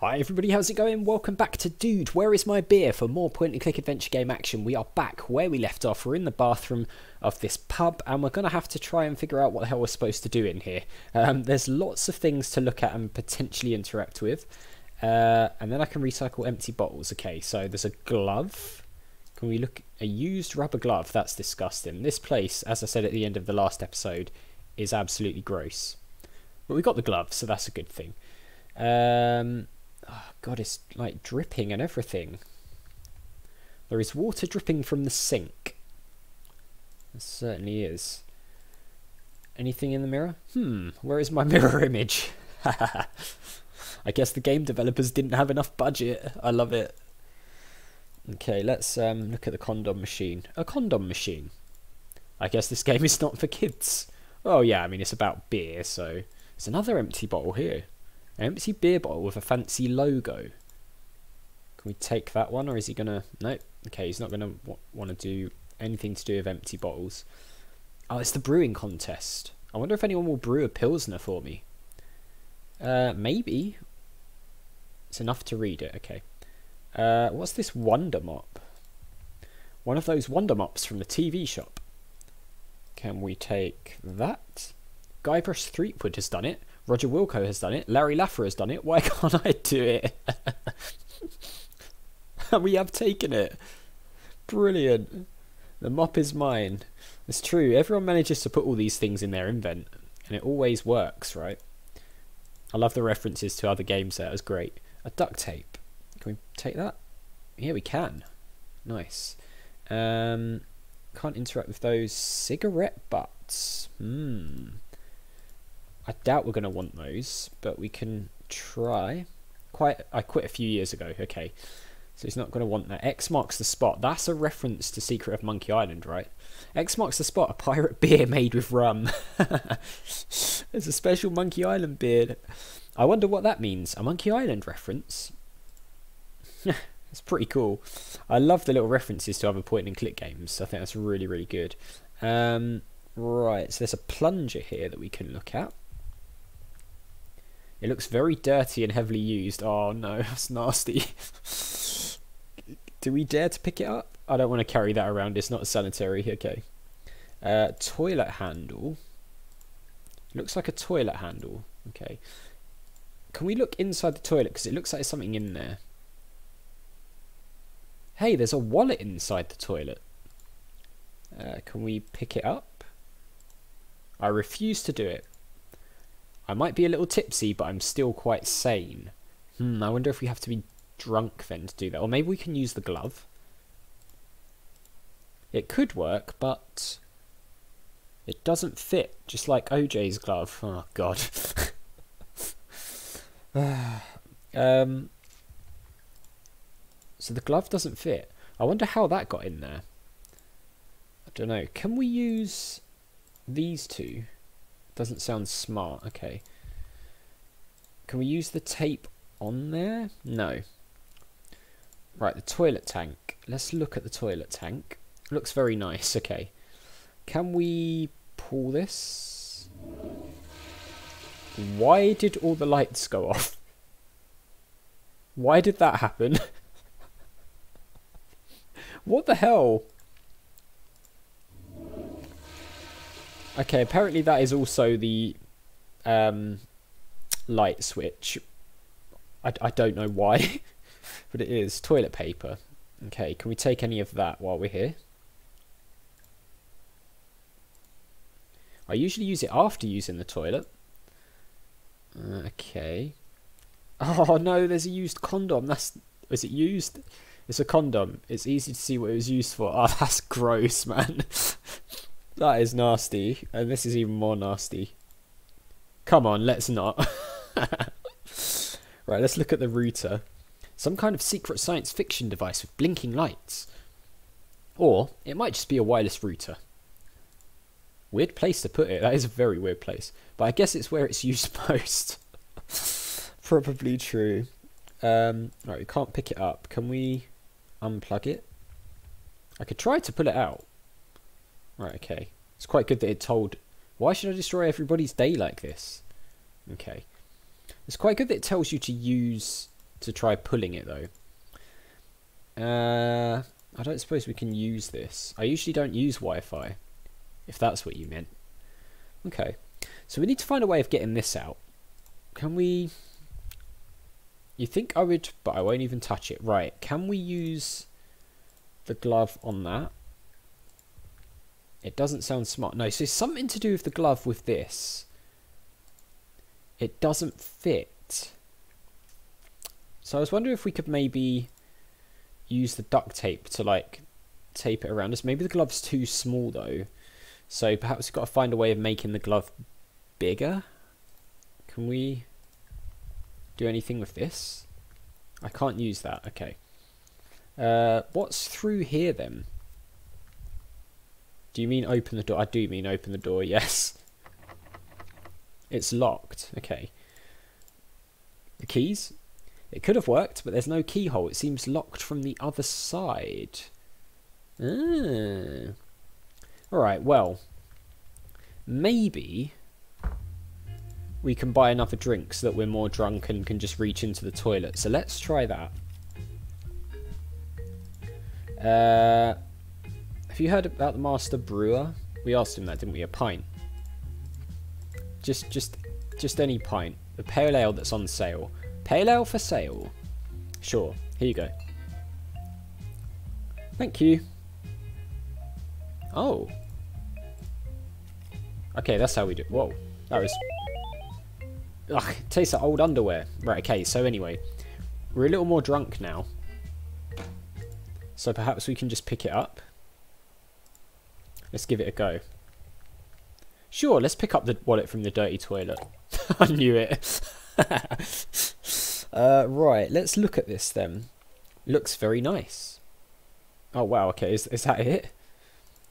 Hi everybody, how's it going? Welcome back to Dude, Where Is My Beer? For more point and click adventure game action. We are back where we left off. We're in the bathroom of this pub and we're going to have to try and figure out what the hell we're supposed to do in here. Um, there's lots of things to look at and potentially interact with. Uh, and then I can recycle empty bottles. Okay, so there's a glove. Can we look? A used rubber glove. That's disgusting. This place, as I said at the end of the last episode, is absolutely gross. But we got the glove, so that's a good thing. Um, oh God, it's like dripping and everything. There is water dripping from the sink. There certainly is. Anything in the mirror? Hmm, where is my mirror image? I guess the game developers didn't have enough budget. I love it. Okay, let's um, look at the condom machine. A condom machine. I guess this game is not for kids. Oh yeah, I mean it's about beer, so there's another empty bottle here. An empty beer bottle with a fancy logo. Can we take that one, or is he gonna? No. Okay, he's not gonna want to do anything to do with empty bottles. Oh, it's the brewing contest. I wonder if anyone will brew a pilsner for me. Uh, maybe. It's enough to read it. Okay. Uh, what's this Wonder Mop? One of those Wonder Mops from the TV shop. Can we take that? Guybrush Threepwood has done it. Roger Wilco has done it. Larry Laffer has done it. Why can't I do it? we have taken it. Brilliant. The mop is mine. It's true. Everyone manages to put all these things in their invent, and it always works, right? I love the references to other games. It was great. A duct tape. Can we take that? Yeah, we can. Nice. Um, can't interact with those cigarette butts. Hmm. I doubt we're going to want those, but we can try. Quite, I quit a few years ago. Okay, so he's not going to want that. X marks the spot. That's a reference to Secret of Monkey Island, right? X marks the spot. A pirate beer made with rum. There's a special Monkey Island beer. I wonder what that means. A Monkey Island reference. It's pretty cool. I love the little references to other point and click games. I think that's really, really good. Um, right, so there's a plunger here that we can look at. It looks very dirty and heavily used. Oh no, that's nasty. Do we dare to pick it up? I don't want to carry that around. It's not sanitary. Okay. Uh, toilet handle. Looks like a toilet handle. Okay. Can we look inside the toilet? Because it looks like there's something in there. Hey, there's a wallet inside the toilet. Uh, can we pick it up? I refuse to do it. I might be a little tipsy, but I'm still quite sane. Hmm, I wonder if we have to be drunk then to do that. Or maybe we can use the glove. It could work, but it doesn't fit, just like OJ's glove. Oh, God. um, so the glove doesn't fit. I wonder how that got in there. I don't know. Can we use these two? Doesn't sound smart. Okay. Can we use the tape on there? No. Right, the toilet tank. Let's look at the toilet tank. Looks very nice. Okay. Can we pull this? Why did all the lights go off? Why did that happen? what the hell? Okay, apparently that is also the um, light switch. I, I don't know why, but it is. Toilet paper. Okay, can we take any of that while we're here? I usually use it after using the toilet. Okay. Oh no, there's a used condom. That's is it used? It's a condom. It's easy to see what it was used for. Oh, that's gross, man. That is nasty. And this is even more nasty. Come on, let's not. right, let's look at the router. Some kind of secret science fiction device with blinking lights. Or it might just be a wireless router. Weird place to put it. That is a very weird place. But I guess it's where it's used most. Probably true. Um, right, we can't pick it up. Can we unplug it? I could try to pull it out. Right, okay. It's quite good that it told... Why should I destroy everybody's day like this? Okay. It's quite good that it tells you to use to try pulling it though. Uh, I don't suppose we can use this. I usually don't use Wi-Fi, if that's what you meant. Okay, so we need to find a way of getting this out. Can we... You think I would, but I won't even touch it. Right, can we use the glove on that? It doesn't sound smart. No, so something to do with the glove with this. It doesn't fit. So I was wondering if we could maybe use the duct tape to like tape it around us. Maybe the glove's too small though. So perhaps we've got to find a way of making the glove bigger. Can we do anything with this? I can't use that. Okay. Uh, what's through here then? Do you mean open the door? I do mean open the door, yes. It's locked. Okay. The keys? It could have worked, but there's no keyhole. It seems locked from the other side. Ah. Alright, well. Maybe we can buy another drink so that we're more drunk and can just reach into the toilet. So let's try that. Uh, have you heard about the master brewer? We asked him that, didn't we? A pint. Just, just, just any pint. The pale ale that's on sale. Pale ale for sale. Sure. Here you go. Thank you. Oh. Okay, that's how we do. it. Whoa, that was. Ugh, tastes like old underwear. Right. Okay. So anyway, we're a little more drunk now. So perhaps we can just pick it up. Let's give it a go. Sure, let's pick up the wallet from the dirty toilet. I knew it. uh, right, let's look at this then. Looks very nice. Oh wow, okay, is, is that it?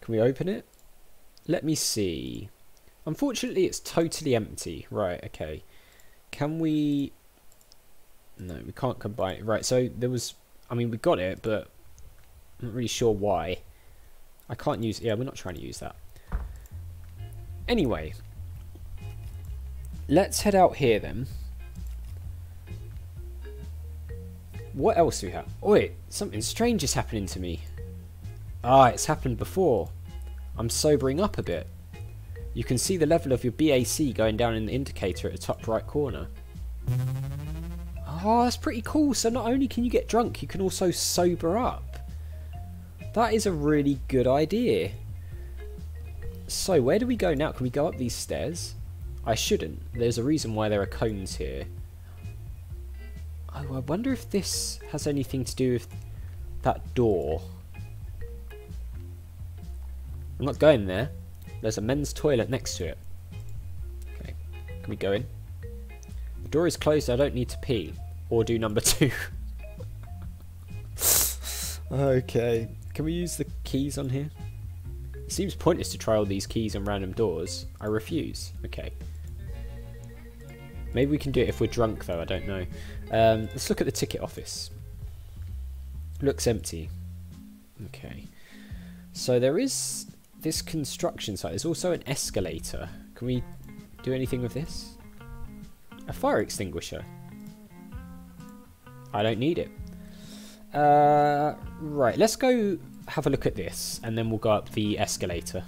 Can we open it? Let me see. Unfortunately, it's totally empty. Right, okay. Can we... No, we can't combine it. Right, so there was... I mean, we got it, but I'm not really sure why. I can't use... Yeah, we're not trying to use that. Anyway. Let's head out here then. What else do we have? Oh wait, something strange is happening to me. Ah, it's happened before. I'm sobering up a bit. You can see the level of your BAC going down in the indicator at the top right corner. Oh, that's pretty cool. So not only can you get drunk, you can also sober up. That is a really good idea. So, where do we go now? Can we go up these stairs? I shouldn't. There's a reason why there are cones here. Oh, I wonder if this has anything to do with that door. I'm not going there. There's a men's toilet next to it. Okay, can we go in? The door is closed, I don't need to pee. Or do number two. okay. Can we use the keys on here? It seems pointless to try all these keys on random doors. I refuse. Okay. Maybe we can do it if we're drunk, though. I don't know. Um, let's look at the ticket office. Looks empty. Okay. So there is this construction site. There's also an escalator. Can we do anything with this? A fire extinguisher. I don't need it. Uh, right, let's go have a look at this, and then we'll go up the escalator.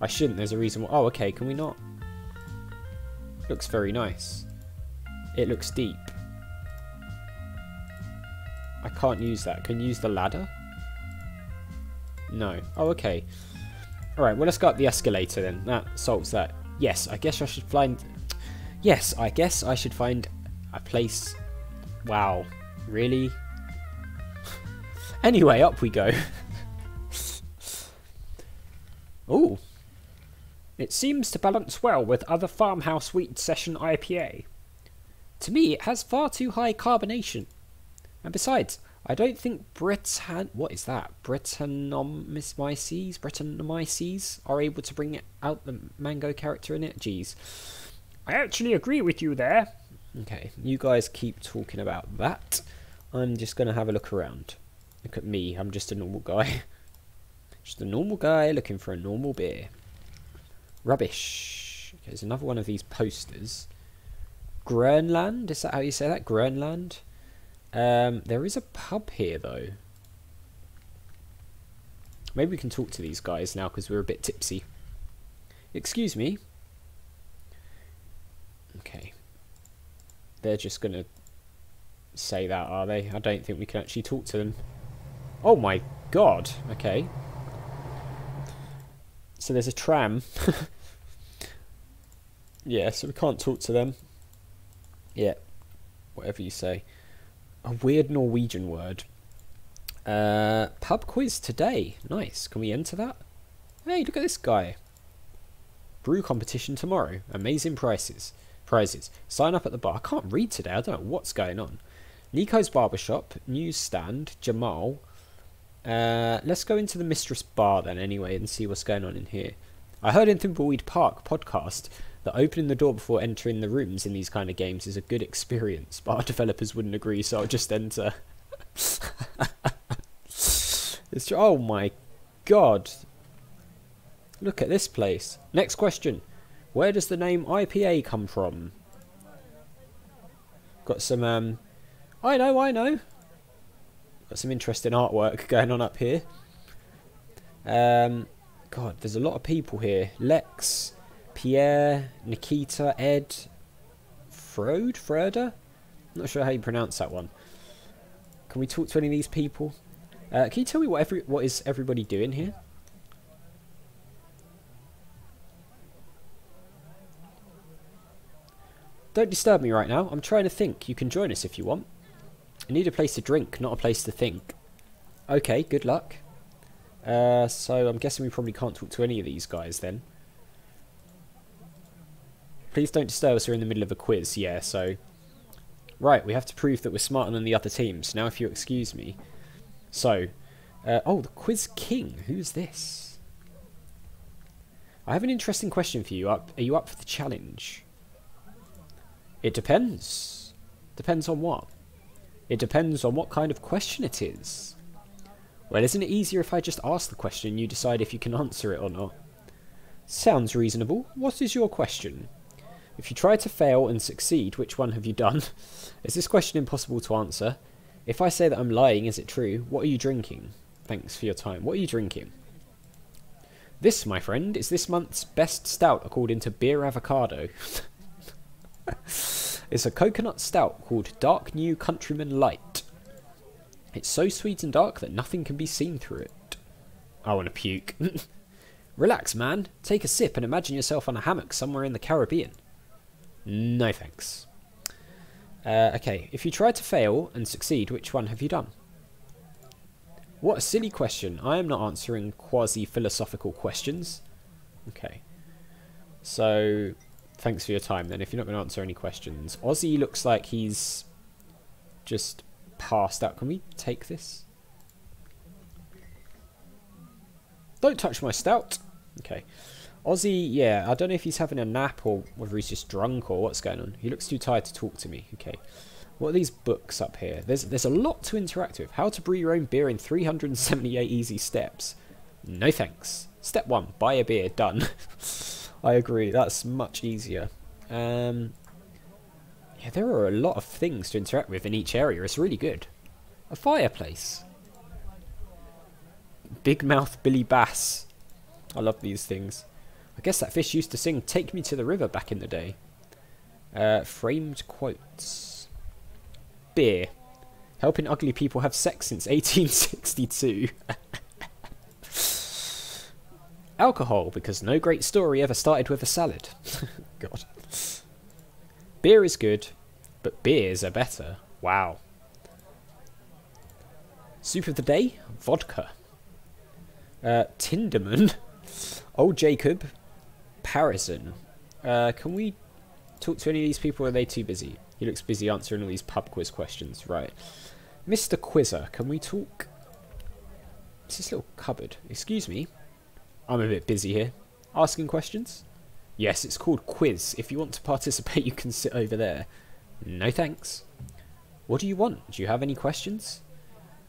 I shouldn't, there's a reason why. Oh, okay, can we not? Looks very nice. It looks deep. I can't use that. Can you use the ladder? No. Oh, okay. Alright, well, let's go up the escalator then. That solves that. Yes, I guess I should find... Yes, I guess I should find a place... Wow. Really? Anyway, up we go. Ooh. It seems to balance well with other farmhouse wheat session IPA. To me, it has far too high carbonation. And besides, I don't think Breton... What is that? Brettanomyces? Brettanomyces are able to bring out the mango character in it? Jeez. I actually agree with you there. Okay, you guys keep talking about that. I'm just going to have a look around. Look at me, I'm just a normal guy. just a normal guy looking for a normal beer. Rubbish. Okay, there's another one of these posters. Grönland, is that how you say that? Grönland? Um, there is a pub here, though. Maybe we can talk to these guys now because we're a bit tipsy. Excuse me. Okay. They're just going to say that, are they? I don't think we can actually talk to them. Oh my god. Okay. So there's a tram. yeah, so we can't talk to them. Yeah. Whatever you say. A weird Norwegian word. Uh, pub quiz today. Nice. Can we enter that? Hey, look at this guy. Brew competition tomorrow. Amazing prices. Prizes. Sign up at the bar. I can't read today. I don't know what's going on. Nico's Barbershop. Newsstand. Jamal. Uh, let's go into the Mistress Bar then anyway and see what's going on in here. I heard in Thimbleweed Park podcast that opening the door before entering the rooms in these kind of games is a good experience, but our developers wouldn't agree, so I'll just enter. it's oh my god. Look at this place. Next question. Where does the name IPA come from? Got some um I know, I know. Got some interesting artwork going on up here. Um God, there's a lot of people here. Lex, Pierre, Nikita, Ed, Frode, Froda? Not sure how you pronounce that one. Can we talk to any of these people? Uh, can you tell me what every what is everybody doing here? Don't disturb me right now. I'm trying to think. You can join us if you want. I need a place to drink, not a place to think. Okay, good luck. Uh, so I'm guessing we probably can't talk to any of these guys then. Please don't disturb us. We're in the middle of a quiz. Yeah, so... Right, we have to prove that we're smarter than the other teams. Now if you excuse me. So... Uh, oh, the Quiz King. Who's this? I have an interesting question for you. Up, Are you up for the challenge? It depends. Depends on what? It depends on what kind of question it is. Well, isn't it easier if I just ask the question and you decide if you can answer it or not? Sounds reasonable. What is your question? If you try to fail and succeed, which one have you done? is this question impossible to answer? If I say that I'm lying, is it true? What are you drinking? Thanks for your time. What are you drinking? This, my friend, is this month's best stout according to Beer Avocado. it's a coconut stout called Dark New Countryman Light. It's so sweet and dark that nothing can be seen through it. I want to puke. Relax, man. Take a sip and imagine yourself on a hammock somewhere in the Caribbean. No thanks. Uh, okay, if you try to fail and succeed, which one have you done? What a silly question. I am not answering quasi-philosophical questions. Okay. So, thanks for your time then, if you're not going to answer any questions. Ozzy looks like he's just passed out. Can we take this? Don't touch my stout. Okay. Ozzy, yeah, I don't know if he's having a nap or whether he's just drunk or what's going on. He looks too tired to talk to me. Okay. What are these books up here? There's there's a lot to interact with. How to brew your own beer in 378 easy steps. No thanks. Step 1, buy a beer. Done. I agree. That's much easier. Um, yeah, there are a lot of things to interact with in each area. It's really good. A fireplace. Big mouth Billy Bass. I love these things. I guess that fish used to sing Take Me to the River back in the day. Uh, framed quotes. Beer. Helping ugly people have sex since 1862. Alcohol, because no great story ever started with a salad. God. Beer is good, but beers are better. Wow. Soup of the day? Vodka. Uh, Tinderman. Old Jacob. Parison. Uh, can we talk to any of these people, or are they too busy? He looks busy answering all these pub quiz questions. Right. Mr. Quizzer, can we talk? It's this little cupboard. Excuse me. I'm a bit busy here. Asking questions? Yes, it's called quiz. If you want to participate, you can sit over there. No thanks. What do you want? Do you have any questions?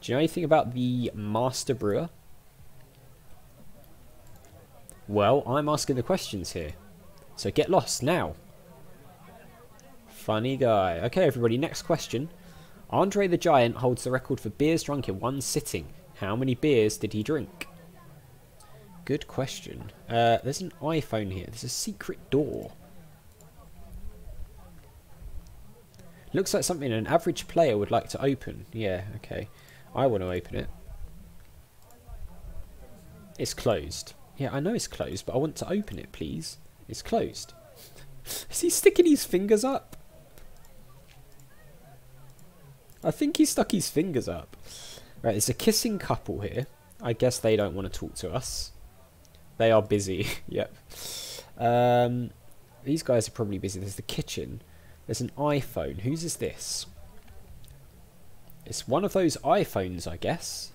Do you know anything about the Master Brewer? Well, I'm asking the questions here. So get lost now. Funny guy. Okay, everybody, next question. Andre the Giant holds the record for beers drunk in one sitting. How many beers did he drink? Good question. Uh, there's an iPhone here. There's a secret door. Looks like something an average player would like to open. Yeah, okay. I want to open it. It's closed. Yeah, I know it's closed, but I want to open it, please. It's closed. Is he sticking his fingers up? I think he stuck his fingers up. Right, there's a kissing couple here. I guess they don't want to talk to us. They are busy. yep. Um, these guys are probably busy. There's the kitchen. There's an iPhone. Whose is this? It's one of those iPhones, I guess.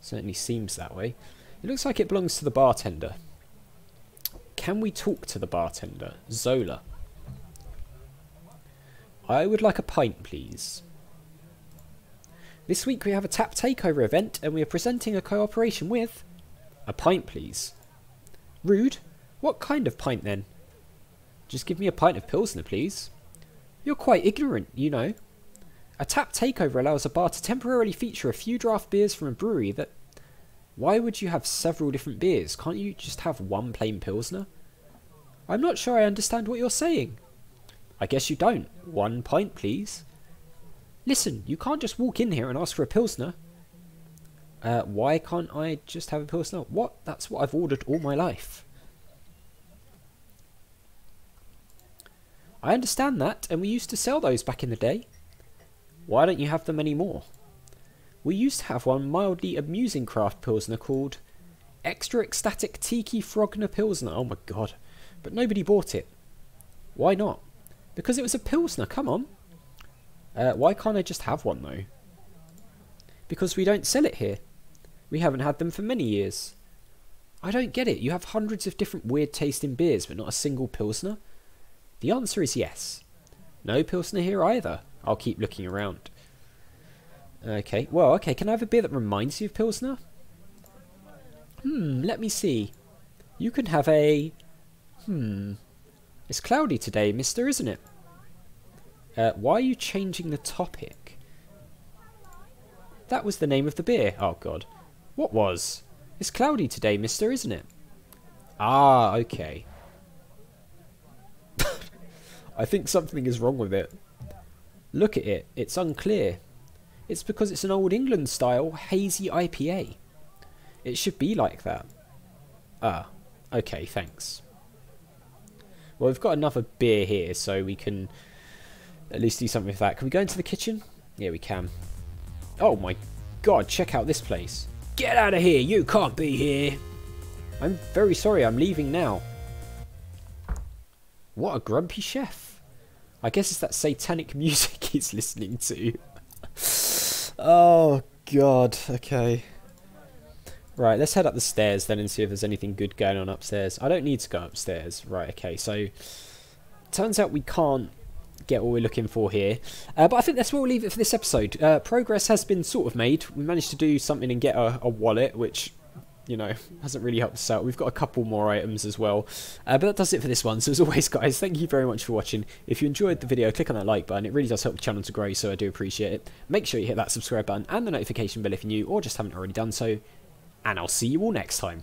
Certainly seems that way. It looks like it belongs to the bartender. Can we talk to the bartender? Zola. I would like a pint, please. This week we have a tap takeover event and we are presenting a cooperation with... A pint, please. Rude. What kind of pint, then? Just give me a pint of Pilsner, please. You're quite ignorant, you know. A tap takeover allows a bar to temporarily feature a few draft beers from a brewery that... Why would you have several different beers? Can't you just have one plain Pilsner? I'm not sure I understand what you're saying. I guess you don't. One pint, please. Listen, you can't just walk in here and ask for a Pilsner. Uh, why can't I just have a Pilsner? What? That's what I've ordered all my life. I understand that, and we used to sell those back in the day. Why don't you have them anymore? We used to have one mildly amusing craft Pilsner called Extra Ecstatic Tiki Frogner Pilsner. Oh my god. But nobody bought it. Why not? Because it was a Pilsner, come on. Uh, why can't I just have one though? Because we don't sell it here. We haven't had them for many years. I don't get it. You have hundreds of different weird tasting beers, but not a single Pilsner? The answer is yes. No Pilsner here either. I'll keep looking around. Okay, well, okay, can I have a beer that reminds you of Pilsner? Hmm, let me see. You can have a... Hmm. It's cloudy today, mister, isn't it? Uh, why are you changing the topic? That was the name of the beer. Oh, God. What was? It's cloudy today, mister, isn't it? Ah, okay. I think something is wrong with it. Look at it. It's unclear. It's because it's an Old England style hazy IPA. It should be like that. Ah, okay, thanks. Well, we've got another beer here, so we can at least do something with that. Can we go into the kitchen? Yeah, we can. Oh my god, check out this place. Get out of here, you can't be here. I'm very sorry, I'm leaving now. What a grumpy chef. I guess it's that satanic music he's listening to. oh god, okay. Right, let's head up the stairs then and see if there's anything good going on upstairs. I don't need to go upstairs. Right, okay, so... Turns out we can't get what we're looking for here. Uh, but I think that's where we'll leave it for this episode. Uh, progress has been sort of made. We managed to do something and get a, a, wallet, which, you know, hasn't really helped us out. We've got a couple more items as well. Uh, but that does it for this one. So as always, guys, thank you very much for watching. If you enjoyed the video, click on that like button. It really does help the channel to grow, so I do appreciate it. Make sure you hit that subscribe button and the notification bell if you're new or just haven't already done so. And I'll see you all next time.